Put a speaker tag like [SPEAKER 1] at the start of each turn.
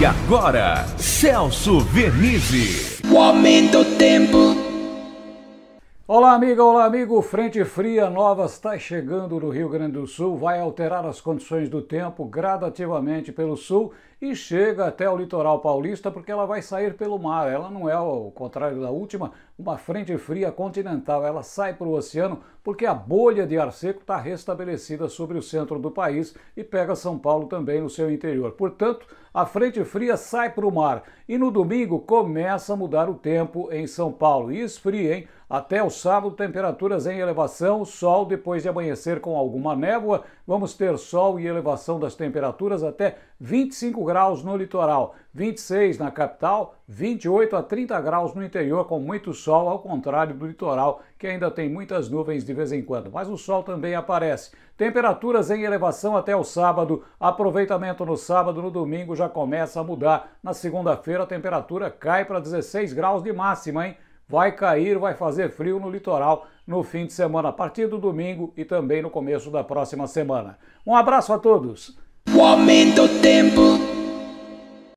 [SPEAKER 1] E agora, Celso Vernizzi.
[SPEAKER 2] O aumento do tempo.
[SPEAKER 3] Olá, amiga, olá, amigo. Frente fria nova está chegando no Rio Grande do Sul, vai alterar as condições do tempo gradativamente pelo sul e chega até o litoral paulista porque ela vai sair pelo mar. Ela não é, ao contrário da última, uma frente fria continental. Ela sai para o oceano porque a bolha de ar seco está restabelecida sobre o centro do país e pega São Paulo também no seu interior. Portanto, a frente fria sai para o mar e no domingo começa a mudar o tempo em São Paulo. E esfria, hein? Até o sábado, temperaturas em elevação, sol depois de amanhecer com alguma névoa. Vamos ter sol e elevação das temperaturas até 25 graus no litoral, 26 na capital, 28 a 30 graus no interior, com muito sol, ao contrário do litoral, que ainda tem muitas nuvens de vez em quando. Mas o sol também aparece. Temperaturas em elevação até o sábado, aproveitamento no sábado, no domingo já começa a mudar. Na segunda-feira a temperatura cai para 16 graus de máxima, hein? vai cair, vai fazer frio no litoral no fim de semana, a partir do domingo e também no começo da próxima semana. Um abraço a todos!
[SPEAKER 2] O aumento do tempo.